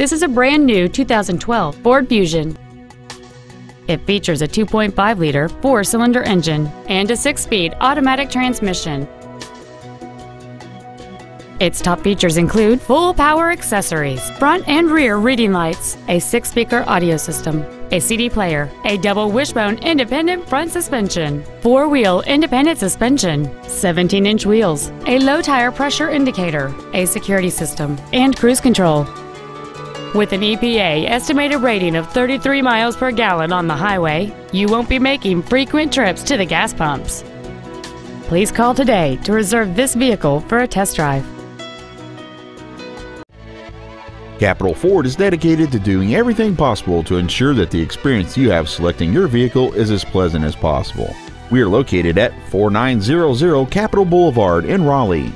This is a brand new 2012 Ford Fusion. It features a 2.5-liter four-cylinder engine and a six-speed automatic transmission. Its top features include full power accessories, front and rear reading lights, a six-speaker audio system, a CD player, a double wishbone independent front suspension, four-wheel independent suspension, 17-inch wheels, a low tire pressure indicator, a security system, and cruise control. With an EPA estimated rating of 33 miles per gallon on the highway, you won't be making frequent trips to the gas pumps. Please call today to reserve this vehicle for a test drive. Capital Ford is dedicated to doing everything possible to ensure that the experience you have selecting your vehicle is as pleasant as possible. We are located at 4900 Capital Boulevard in Raleigh.